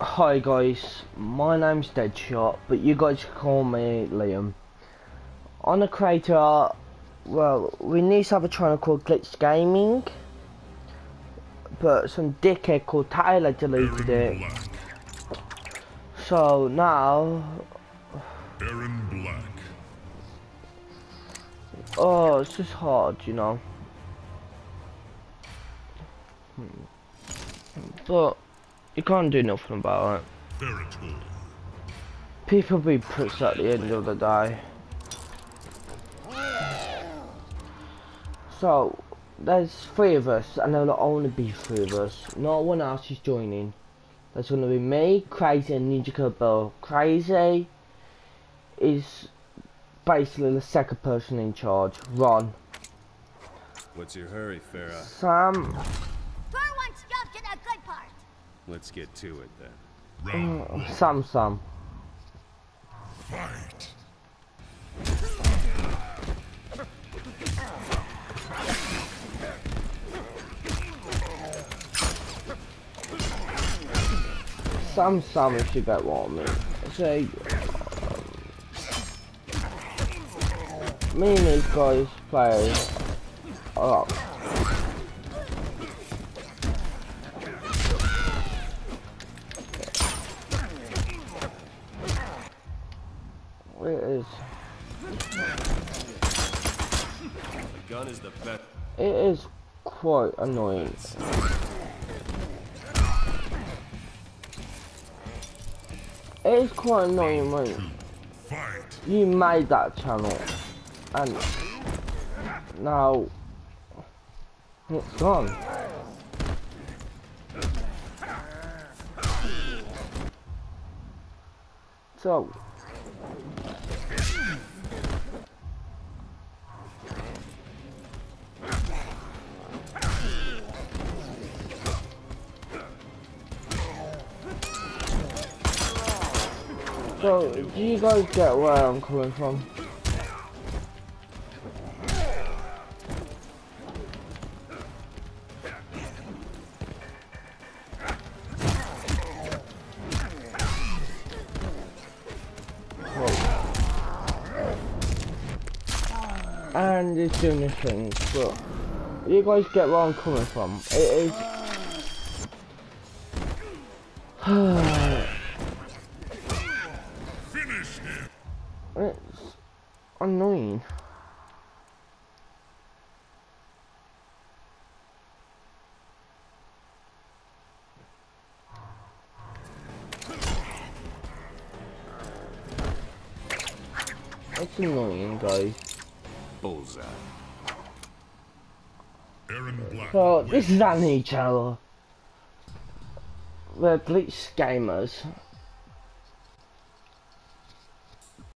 Hi guys, my name's Deadshot, but you guys call me Liam. On the creator, well, we need to have a channel called Glitch Gaming, but some dickhead called Tyler deleted it. So now, Erron Black. oh, it's just hard, you know. Hmm. But you can't do nothing about it. Veritable. People be pricks at the end of the day. So, there's three of us, and there'll only be three of us. No one else is joining. There's gonna be me, Crazy, and Ninja Bill. Crazy is basically the second person in charge. Ron. What's your hurry, Farah? Sam, Let's get to it then. Round mm, Sam, Sam. fight. Sam, Sam, if you get what I mean. So, um, me and these guys play a lot. It is. A gun is the best. It is quite annoying. It is quite annoying when you made that channel and now it's gone. So So, do you guys get where I'm coming from? And it's doing this thing, but you guys get where I'm coming from. It is. Finish him. It's annoying. It's annoying, guys. Bullseye. Erron Black. So, this is Annie channel. We're Glitch Gamers.